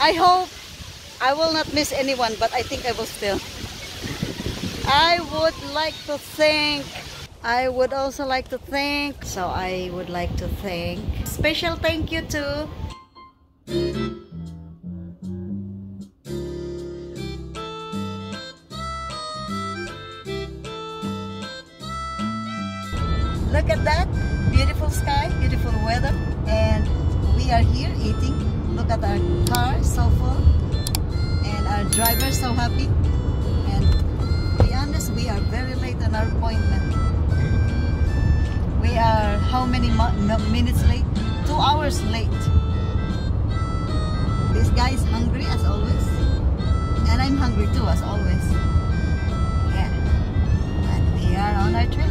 I hope I will not miss anyone, but I think I will still. I would like to thank I would also like to thank so I would like to thank special thank you to Look at that beautiful sky, beautiful weather and we are here eating. Look at our car so full and our driver so happy. And to be honest we are very late on our appointment. We are how many minutes late? Two hours late. This guy is hungry as always. And I'm hungry too as always. Yeah. But we are on our trip.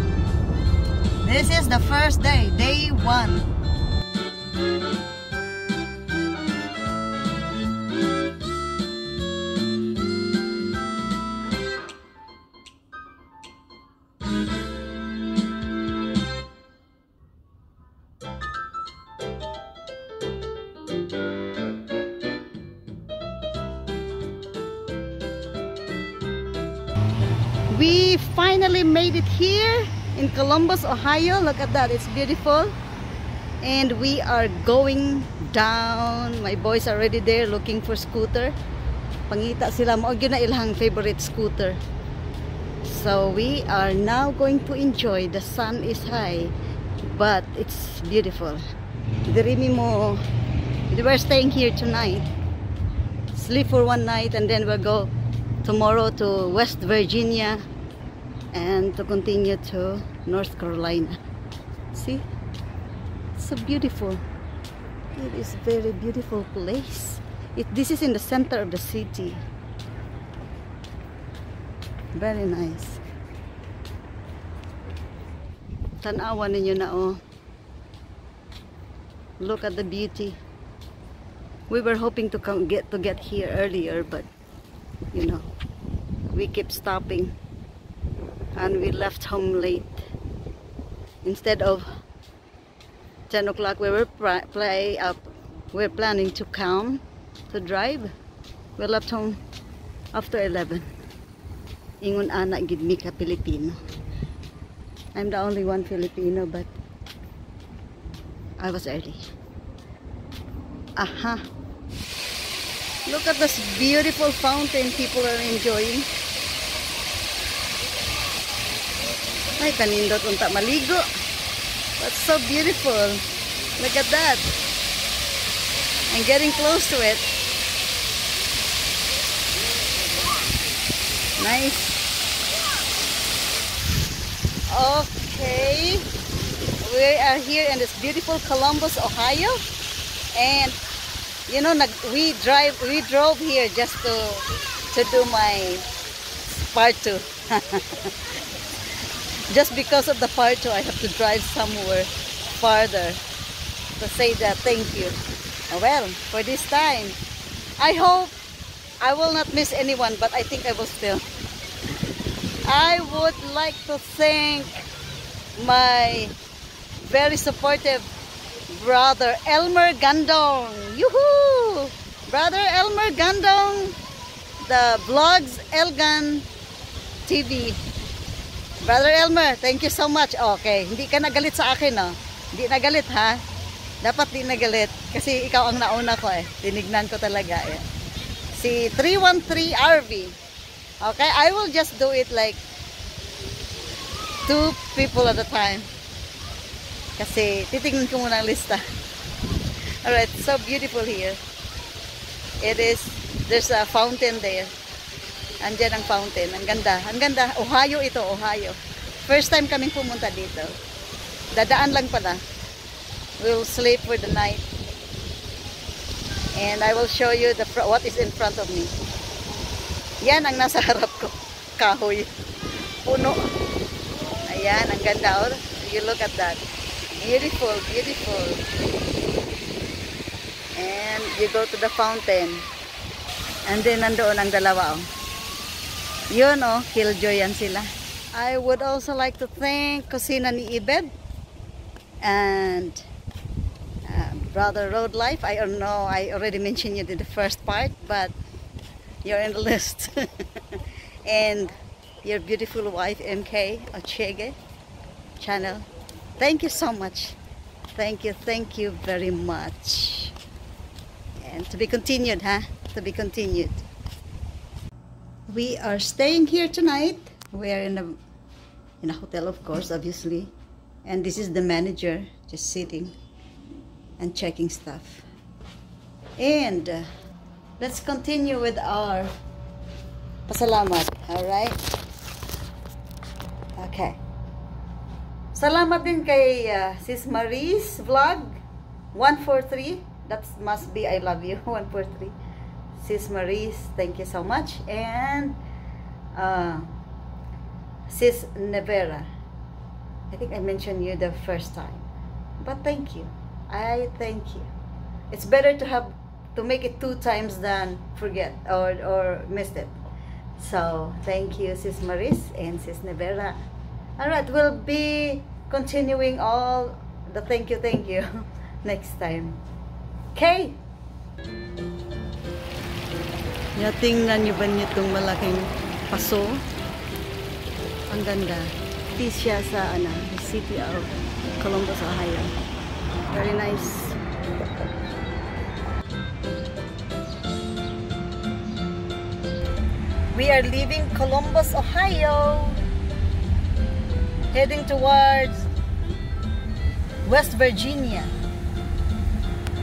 This is the first day day one finally made it here in Columbus, Ohio. Look at that, it's beautiful. And we are going down. My boys are already there looking for scooter. Pangita sila mo yun na ilang favorite scooter. So we are now going to enjoy. The sun is high, but it's beautiful. Dirimi mo. We're staying here tonight. Sleep for one night and then we'll go tomorrow to West Virginia and to continue to North Carolina. See? It's so beautiful. It is very beautiful place. It, this is in the center of the city. Very nice. Tanawa ninyo na oh. Look at the beauty. We were hoping to come get to get here earlier, but you know, we keep stopping and we left home late. Instead of 10 o'clock, we were play up. We're planning to come to drive. We left home after 11. Ingon anak gid mi ka Pilipino. I'm the only one Filipino, but I was early. Aha. Look at this beautiful fountain people are enjoying. Ay, kanindot unta maligo. That's so beautiful. Look at that. I'm getting close to it. Nice. Okay. We are here in this beautiful Columbus, Ohio. And you know, we drive we drove here just to to do my part two. just because of the two, I have to drive somewhere farther to say that thank you. Oh, well, for this time, I hope I will not miss anyone, but I think I will still. I would like to thank my very supportive brother Elmer Gandong. Yoo-hoo! Brother Elmer Gandong, the vlogs Elgan TV. Brother Elmer, thank you so much. Okay, hindi ka nagalit sa akin, no? Hindi nagalit, ha? Dapat di nagalit. Kasi ikaw ang nauna ko, eh. Tinignan ko talaga, eh. Si 313 RV. Okay, I will just do it like two people at a time. Kasi titignan ko muna ang lista. Alright, so beautiful here. It is, there's a fountain there. Andyan ang fountain. Ang ganda. Ang ganda. Ohio ito, Ohio. First time kaming pumunta dito. Dadaan lang pala. We'll sleep for the night. And I will show you the what is in front of me. Yan ang nasa harap ko. Kahoy. Puno. Ayan, ang ganda. Oh. You look at that. Beautiful, beautiful. And you go to the fountain. And then nandoon ang dalawa. Oh. Yun oh, killjoy yan sila. I would also like to thank Kusina ni Ibed. And uh, Brother Road Life. I don't know, I already mentioned it in the first part, but you're in the list. and your beautiful wife, MK Ochege channel. Thank you so much. Thank you, thank you very much. And to be continued, huh? To be continued. We are staying here tonight. We are in a in a hotel, of course, obviously. And this is the manager just sitting and checking stuff. And uh, let's continue with our pasalamat. All right? Okay. Salamat din kay uh, Sis Marie's vlog 143. That must be I love you 143. Sis Marie's, thank you so much. And uh, Sis Nevera. I think I mentioned you the first time. But thank you. I thank you. It's better to have to make it two times than forget or or miss it. So thank you, Sis Maris and Sis Nevera. Alright, we'll be continuing all the thank you, thank you next time. Okay? Natingnan niyo ba niyo itong malaking paso? Ang ganda. Ito siya sa ano, the city of Columbus, Ohio. Very nice. We are leaving Columbus, Ohio. Heading towards West Virginia.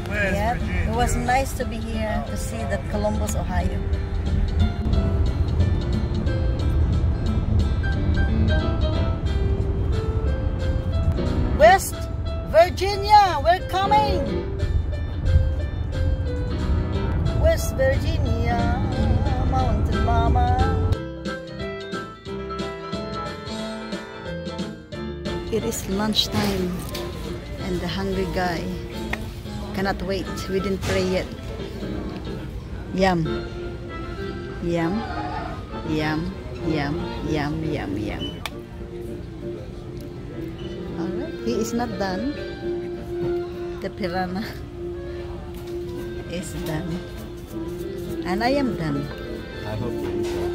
Yep. It was nice to be here to see that Columbus, Ohio. West Virginia, we're coming. West Virginia, Mountain Mama. It is lunchtime and the hungry guy cannot wait. We didn't pray yet. Yum. Yum. Yum. Yum. Yum. Yum. Yum. Alright. He is not done. The piranha is done. And I am done. I hope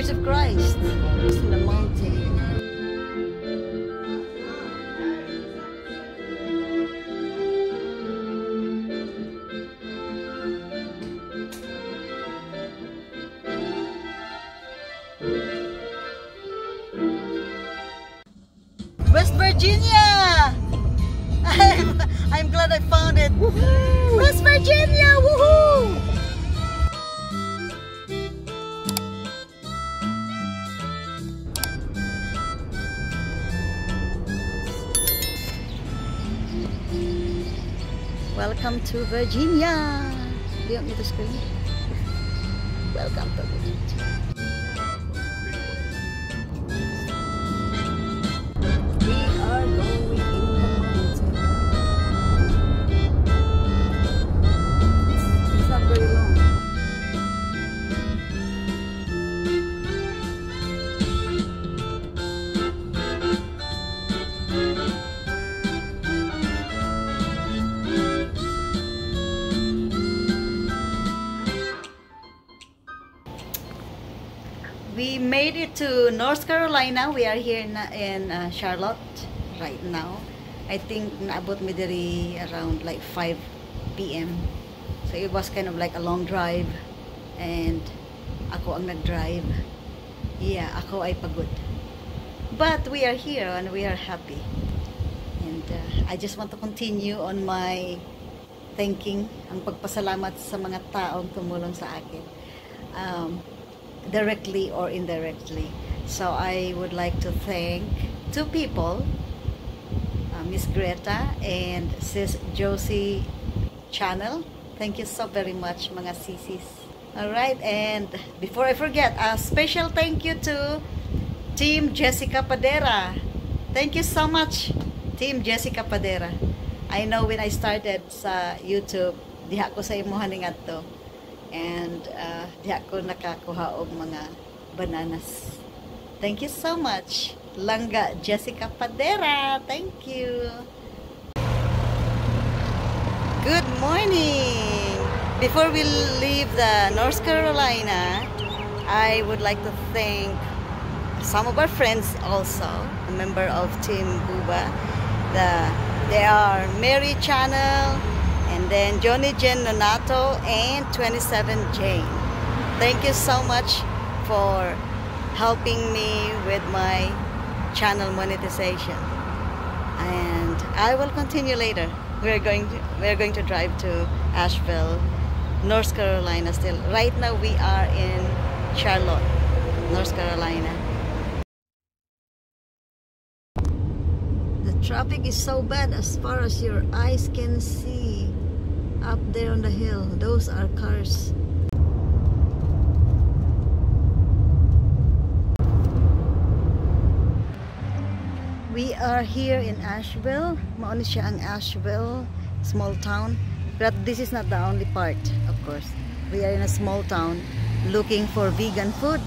Church of Christ. It's in the mountain. West Virginia! I'm, I'm glad I found it. West Virginia! Woohoo! Welcome to Virginia. Do you want me to scream? Welcome to Virginia. We made it to North Carolina. We are here in, in uh, Charlotte right now. I think naabot mi diri around like 5 p.m. So it was kind of like a long drive and ako ang nag-drive. Yeah, ako ay pagod. But we are here and we are happy. And uh, I just want to continue on my thanking, ang pagpasalamat sa mga taong tumulong sa akin. Um, directly or indirectly. So I would like to thank two people, uh, Miss Greta and Sis Josie Channel. Thank you so very much mga sisis. Alright, and before I forget, a special thank you to Team Jessica Padera. Thank you so much, Team Jessica Padera. I know when I started sa YouTube, diha ko sa imuhan ning adto. And uh, diha ko nakakuha og mga bananas. Thank you so much. Langga Jessica Padera. Thank you. Good morning. Before we leave the North Carolina, I would like to thank some of our friends also, a member of Team Buba. The they are Mary Channel and then Johnny Jen Nonato and 27 Jane. Thank you so much for helping me with my channel monetization. And I will continue later. We're going to, we're going to drive to Asheville, North Carolina still. Right now we are in Charlotte, North Carolina. The traffic is so bad as far as your eyes can see. Up there on the hill, those are cars. We are here in Asheville. Mauni siya ang Asheville, small town. But this is not the only part, of course. We are in a small town looking for vegan food.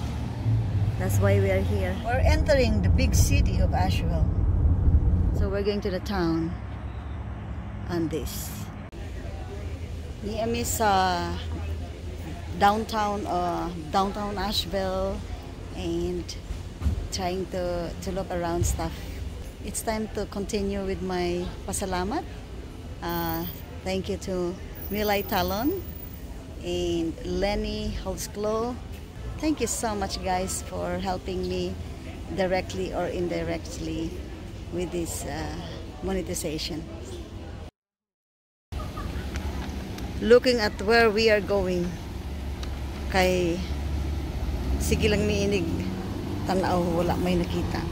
That's why we are here. We're entering the big city of Asheville. So we're going to the town on this. Niami sa downtown uh, downtown Asheville and trying to to look around stuff. It's time to continue with my pasalamat. Uh, thank you to Milay Talon and Lenny Holzklo. Thank you so much guys for helping me directly or indirectly with this uh, monetization. Looking at where we are going kay sige lang tanaw wala may nakita.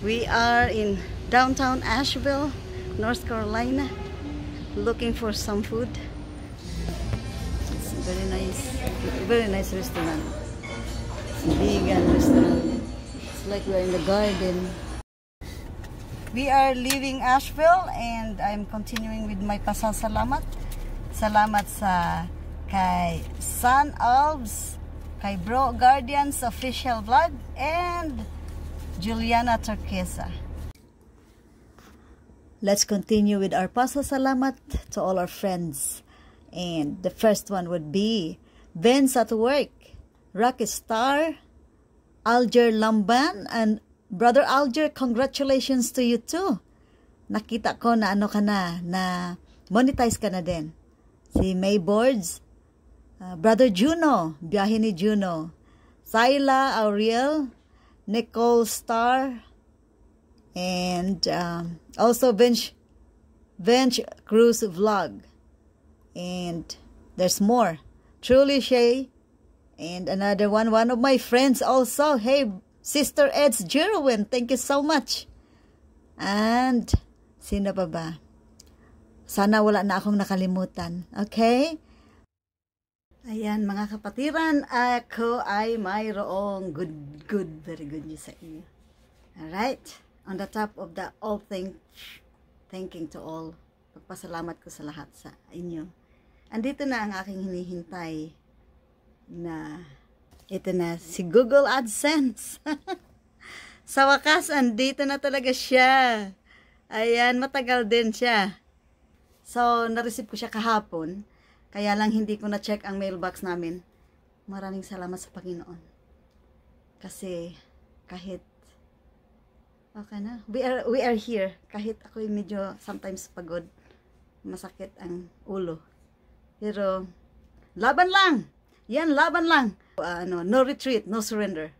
We are in downtown Asheville, North Carolina looking for some food. It's very nice very nice restaurant. It's vegan restaurant. It's like we're in the garden. We are leaving Asheville and I'm continuing with my pasasalamat. Salamat sa kay Sun Alves, kay Bro Guardians Official Vlog, and Juliana Turquesa. Let's continue with our pasasalamat to all our friends. And the first one would be Vince at work, Rocky Star, Alger Lamban, and Brother Alger, congratulations to you too. Nakita ko na ano ka na, na monetize ka na din. Si May Boards, uh, Brother Juno, biyahe ni Juno, Syla Auriel, Nicole Star, and um, also Bench, Bench Cruise Vlog. And there's more. Truly Shay, and another one, one of my friends also. Hey, Sister Ed's Jerwin, thank you so much. And, sino pa ba? Sana wala na akong nakalimutan. Okay? Ayan, mga kapatiran, ako ay mayroong good, good, very good news sa inyo. Alright? On the top of the all thing, thanking to all. Pagpasalamat ko sa lahat sa inyo. Andito na ang aking hinihintay na ito na si Google AdSense. sa wakas, andito na talaga siya. Ayan, matagal din siya. So, na-receive ko siya kahapon. Kaya lang hindi ko na-check ang mailbox namin. Maraming salamat sa Panginoon. Kasi kahit okay na. We are we are here. Kahit ako medyo sometimes pagod. Masakit ang ulo. Pero laban lang. Yan laban lang. Uh, ano, no retreat, no surrender.